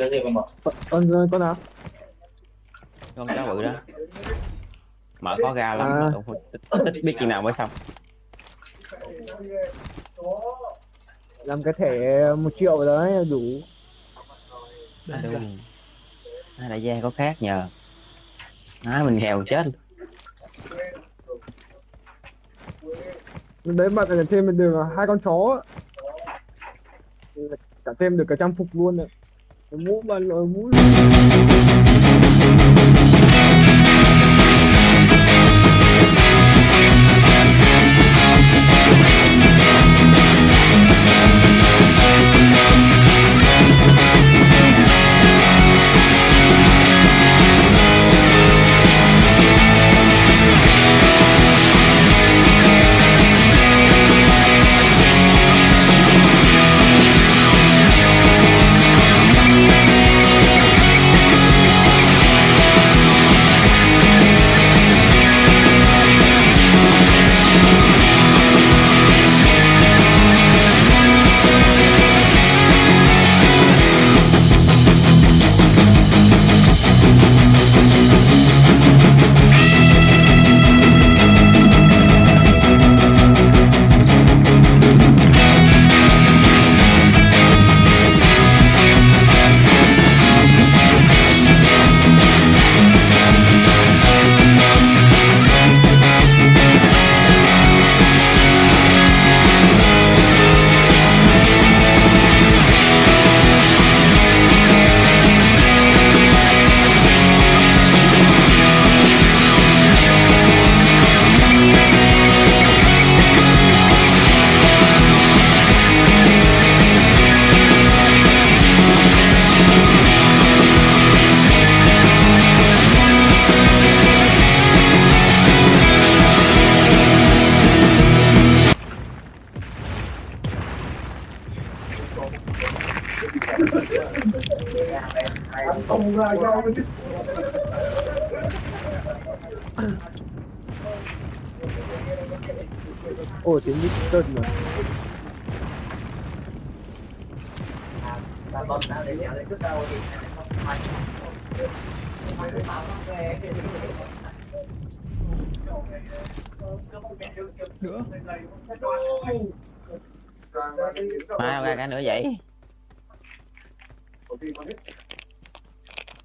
cái gì mà mở Con con con nào? con chó bự đó mở khó ra lắm À. mà không thích, thích biết khi nào mới xong Làm cái thẻ một triệu rồi đấy đủ. Đúng. à, đại gia có khác nhờ nói mình nghèo chết Đấy bạn phải thêm được hai con chó. Cả thêm được cả trang phục luôn đấy. Le monde, le. Mũ và mũ Ồ tiếng mít tơn mà. nữa má đâu ra cái nữa vậy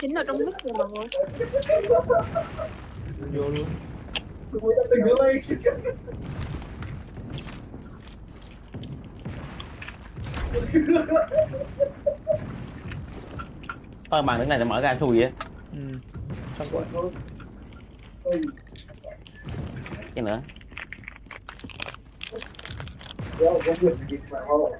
chính ở trong nước rồi mọi người vô luôn. Ơ bằng cái này là mở ra thui vậy. Ừ. Xong rồi. Cái nữa. Well,